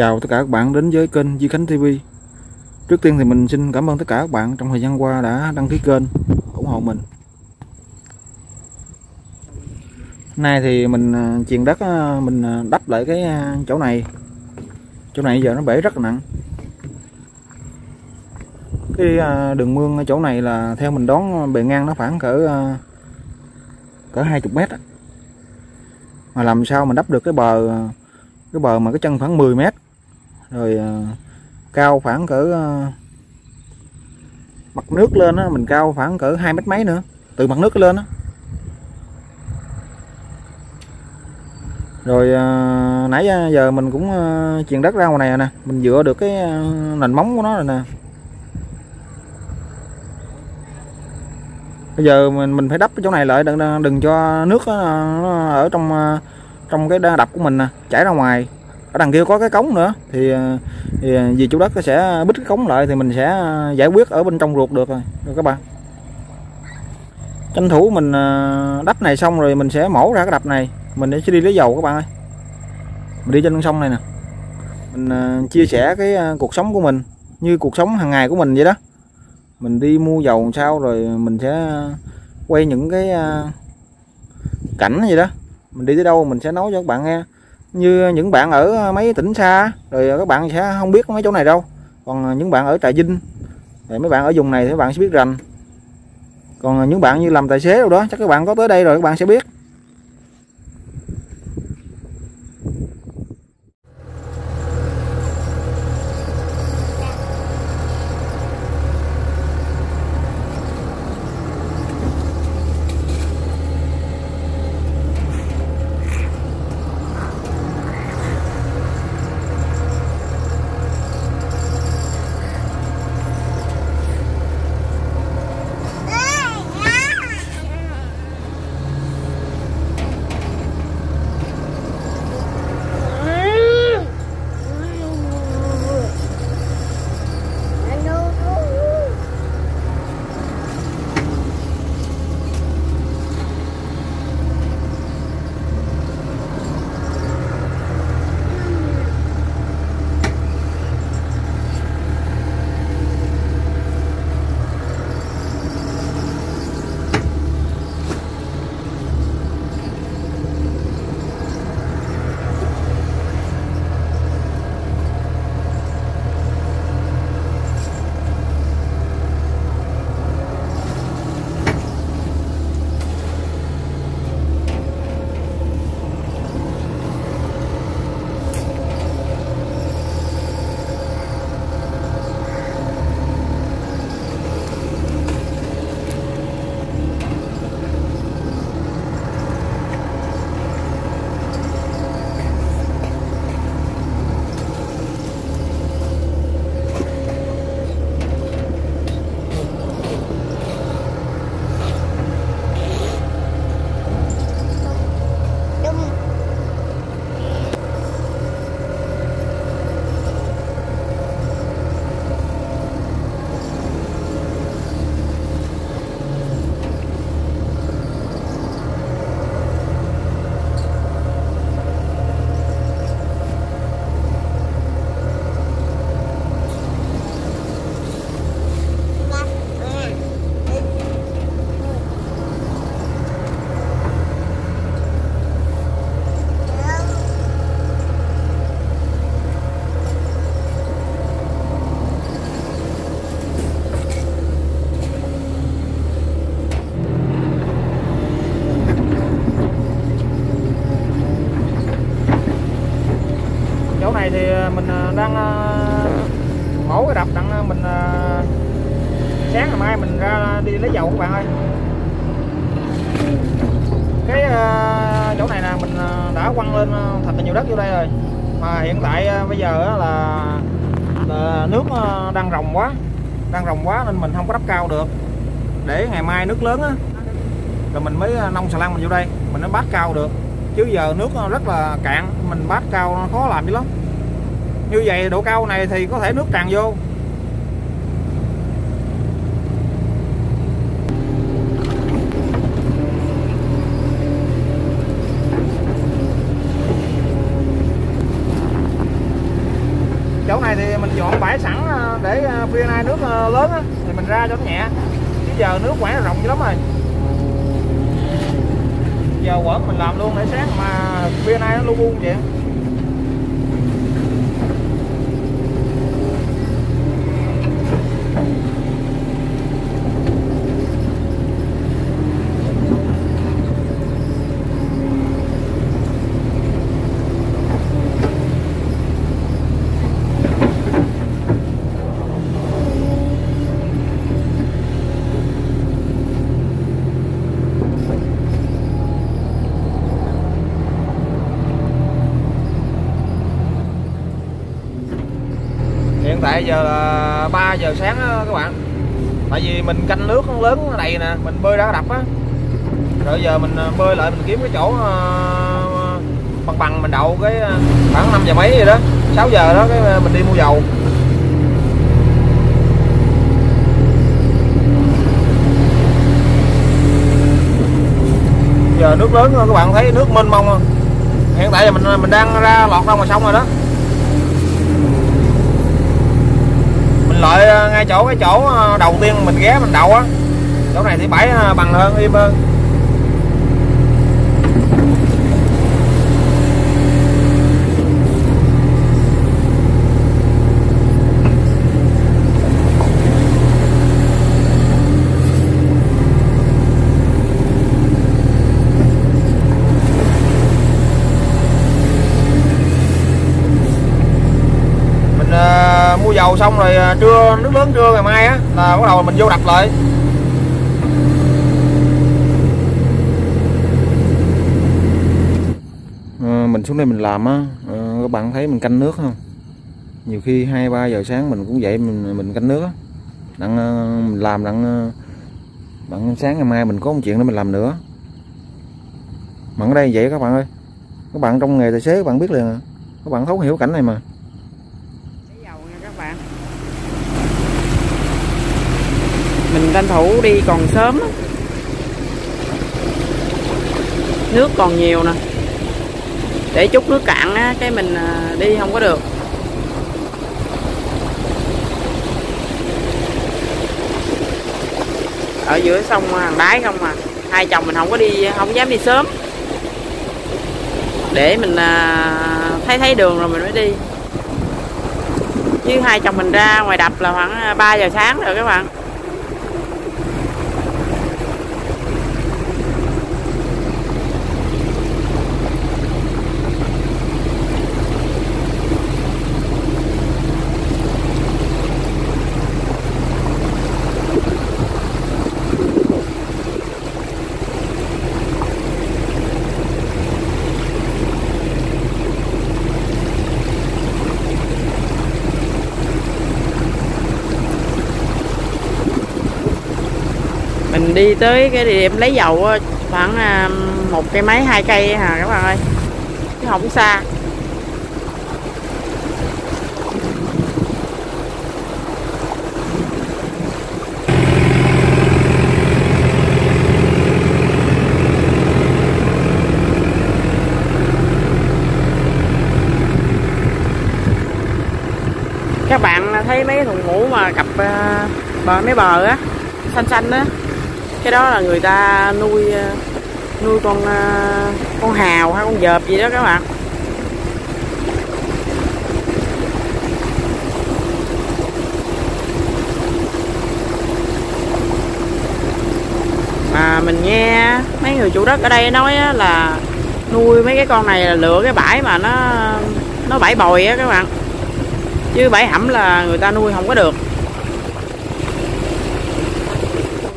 Chào tất cả các bạn đến với kênh Di Khánh TV Trước tiên thì mình xin cảm ơn tất cả các bạn trong thời gian qua đã đăng ký kênh ủng hộ mình. Nay thì mình à, đất à, mình à, đắp lại cái à, chỗ này. Chỗ này giờ nó bể rất là nặng. Cái đường mương ở chỗ này là theo mình đoán bề ngang nó khoảng cỡ cỡ 20 mét Mà làm sao mình đắp được cái bờ cái bờ mà cái chân khoảng 10 mét rồi ờ, cao khoảng cỡ ờ, mặt nước lên á, mình cao khoảng cỡ hai mét mấy nữa, từ mặt nước lên á. Rồi ờ, nãy giờ mình cũng chuyển chuyền đất ra ngoài này nè, mình dựa được cái nền móng của nó rồi nè. Bây giờ mình mình phải đắp cái chỗ này lại, đừng đừng cho nước nó ở trong trong cái đập của mình nè, chảy ra ngoài ở đằng kia có cái cống nữa thì, thì vì chủ đất sẽ bít cái cống lại thì mình sẽ ờ, giải quyết ở bên trong ruột được rồi, rồi các bạn. Tranh thủ mình ờ, đắp này xong rồi mình sẽ mổ ra cái đập này mình sẽ đi lấy dầu các bạn ơi. Mình đi trên con sông này nè. Mình ờ, chia sẻ cái cuộc sống của mình như cuộc sống hàng ngày của mình vậy đó. Mình đi mua dầu sao rồi mình sẽ quay những cái cảnh gì đó. Mình đi tới đâu mình sẽ nói cho các bạn nghe như những bạn ở mấy tỉnh xa, rồi các bạn sẽ không biết mấy chỗ này đâu. Còn những bạn ở trà vinh, rồi mấy bạn ở vùng này thì các bạn sẽ biết rành. Còn những bạn như làm tài xế đâu đó, chắc các bạn có tới đây rồi các bạn sẽ biết. Mình ờ, đang ờ, mổ cái đập đặng ờ, mình sáng ngày mai mình ra đi lấy dầu các bạn ơi. Cái chỗ này nè mình đã quăng lên thật là nhiều đất vô đây rồi. Mà hiện tại bây giờ là, là nước đang rồng quá đang rồng quá nên mình không có đắp cao được. Để ngày mai nước lớn á rồi mình mới nông xà lăng mình vô đây mình nó bát cao được. Chứ giờ nước rất là cạn mình bát cao nó khó làm dữ lắm như vậy độ cao này thì có thể nước tràn vô. Chỗ này thì mình chọn bãi sẵn à, để à, phía nay nước à, lớn á, thì mình ra cho nó nhẹ. Chứ giờ nước quảng rộng dữ lắm rồi. Giờ quẩn mình làm luôn để sáng mà phía nay nó luôn buông vậy hiện tại giờ là 3 giờ sáng đó các bạn. Tại vì mình canh nước lớn đầy nè, mình bơi ra đập á. Rồi giờ mình à, bơi lại mình kiếm cái chỗ à, bằng bằng mình đậu cái à, khoảng 5 giờ mấy gì đó 6 giờ đó cái mình đi mua dầu. Giờ nước lớn các bạn thấy, nước mênh mông không hiện tại giờ mình mình đang ra lọt ra ngoài sông rồi đó. Lợi ờ, ngay chỗ, cái chỗ ờ, đầu tiên mình ghé mình đậu á. Chỗ này thì bãi ờ, bằng hơn, im hơn mua dầu xong rồi à, trưa nước lớn trưa ngày mai á là bắt đầu mình vô đập lại. À, mình xuống đây mình làm á à, các bạn thấy mình canh nước không? Nhiều khi hai ba giờ sáng mình cũng dậy mình mình canh nước á. Đặng ờ, mình làm đặng đặng sáng ngày mai mình có một chuyện để mình làm nữa. Mà ở đây vậy các bạn ơi các bạn trong nghề tài xế các bạn biết liền à. các bạn thấu hiểu cảnh này mà. Mình tranh thủ đi còn sớm nước còn nhiều nè. Để chút nước cạn á, cái mình à, đi không có được. Ở giữa sông à, hàng đáy không à. Hai chồng mình không có đi, không dám đi sớm. Để mình à, thấy thấy đường rồi mình mới đi. Chứ hai chồng mình ra ngoài đập là khoảng 3 giờ sáng rồi các bạn. Mình đi tới cái địa điểm lấy dầu khoảng à, một cây máy hai cây hả các bạn ơi. Chứ không xa. Các bạn thấy mấy thùng mũ mà cặp à, bờ, mấy bờ á, xanh xanh á cái đó là người ta nuôi ờ, nuôi con ờ, con hào hay con dợp gì đó các bạn. Mà mình nghe mấy người chủ đất ở đây nói là nuôi mấy cái con này là lựa cái bãi mà nó nó bãi bồi á các bạn. Chứ bãi hẩm là người ta nuôi không có được.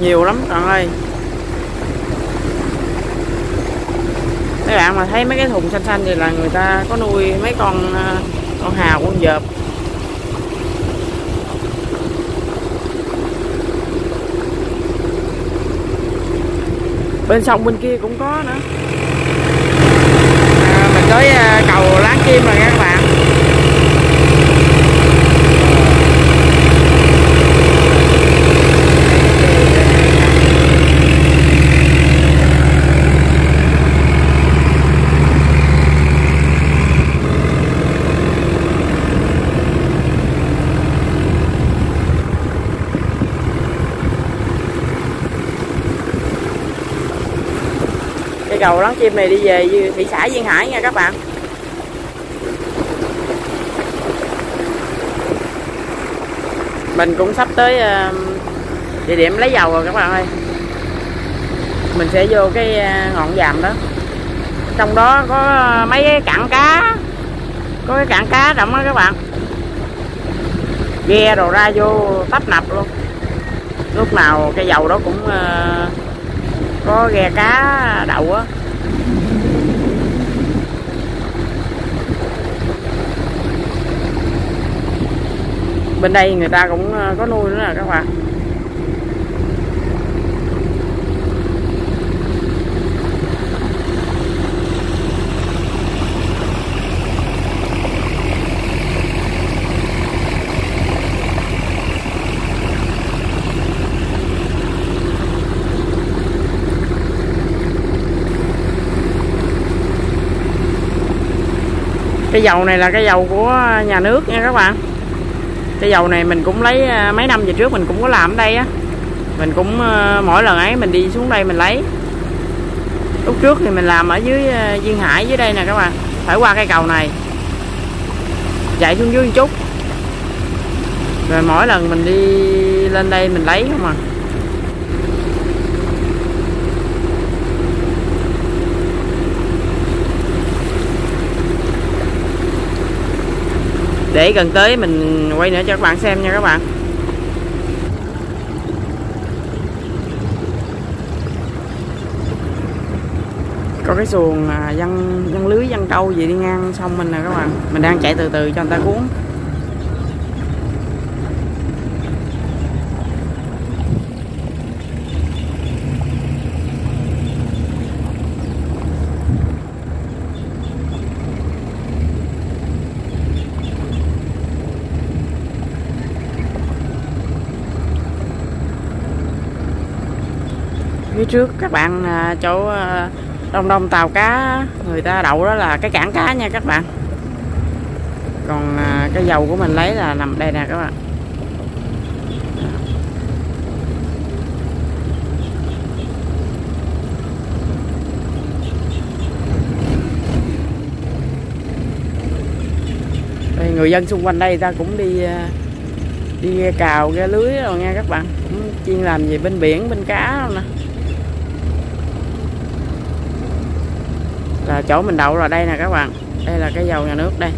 Nhiều lắm bạn ơi. Các bạn mà thấy mấy cái thùng xanh xanh thì là người ta có nuôi mấy con à, con hào con dợp bên sông bên kia cũng có nữa. À, mình tới à, cầu láng kim rồi nha. Các chim này đi về thị xã duyên hải nha các bạn. Mình cũng sắp tới um, địa điểm lấy dầu rồi các bạn ơi. Mình sẽ vô cái uh, ngọn dàm đó. Trong đó có mấy cái cảng cá, có cái cạn cá rộng đó các bạn. Ghe đồ ra vô tấp nập luôn. Lúc nào cái dầu đó cũng uh, có ghe cá đậu á. Bên đây người ta cũng ờ, có nuôi nữa nè các bạn. Cái dầu này là cái dầu của nhà nước nha các bạn cái dầu này mình cũng lấy à, mấy năm về trước mình cũng có làm ở đây á. Mình cũng ờ, mỗi lần ấy mình đi xuống đây mình lấy. Lúc trước thì mình làm ở dưới à, duyên hải dưới đây nè các bạn. Phải qua cây cầu này. Chạy xuống dưới một chút. Rồi mỗi lần mình đi lên đây mình lấy không à. Để gần tới mình quay nữa cho các bạn xem nha các bạn. Có cái xuồng văng dân dân lưới, dân câu gì đi ngang sông mình nè các bạn. Mình đang chạy từ từ cho người ta cuốn. Phía trước các bạn à, chỗ à, đông đông tàu cá người ta đậu đó là cái cảng cá nha các bạn. Còn à, cái dầu của mình lấy là nằm đây nè các bạn. Đây, người dân xung quanh đây ta cũng đi à, đi cào ghe lưới rồi nha các bạn. Cũng chuyên làm gì bên biển bên cá luôn nè. Là chỗ mình đậu là đây nè các bạn. Đây là cái dầu nhà nước đây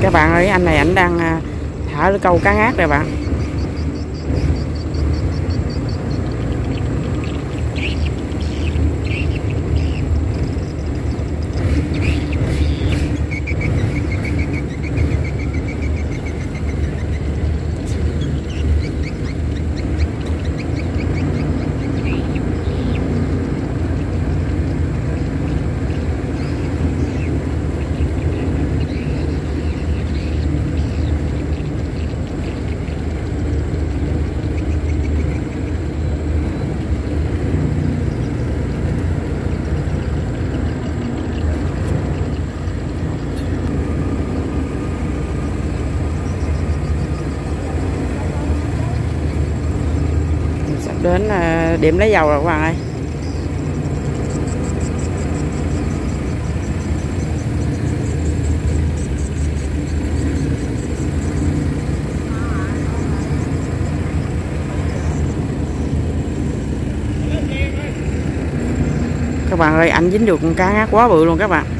các bạn ơi anh này ảnh đang à, thả câu cá ngát rồi bạn sắp đến ờ, điểm lấy dầu rồi các bạn ơi. Các bạn ơi anh dính được con cá ngát quá bự luôn các bạn.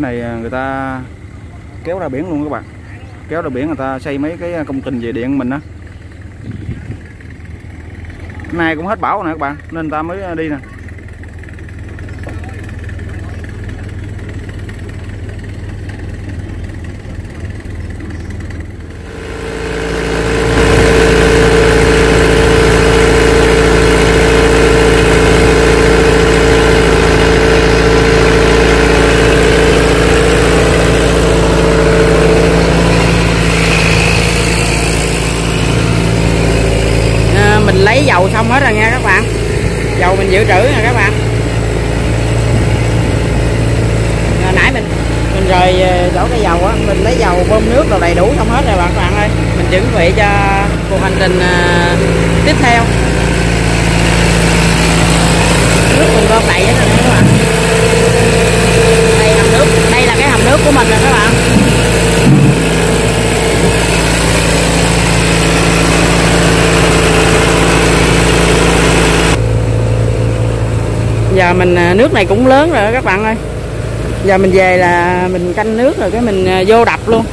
Cái này à, người ta kéo ra biển luôn các bạn. Kéo ra biển người ta xây mấy cái à, công trình về điện mình á. Nay cũng hết bão nè các bạn, nên người ta mới à, đi nè lấy dầu xong hết rồi nha các bạn dầu mình dự trữ nha các bạn. Hồi nãy mình mình rời chỗ cái dầu á, mình lấy dầu bơm nước rồi đầy đủ xong hết rồi bạn các bạn ơi. Mình chuẩn bị cho cuộc hành trình à, tiếp theo. Nước mình bơm đầy hết rồi các bạn. Đây hầm nước, đây là cái hầm nước của mình rồi các bạn. Giờ mình à, nước này cũng lớn rồi đó các bạn ơi. Giờ mình về là mình canh nước rồi cái mình à, vô đập luôn.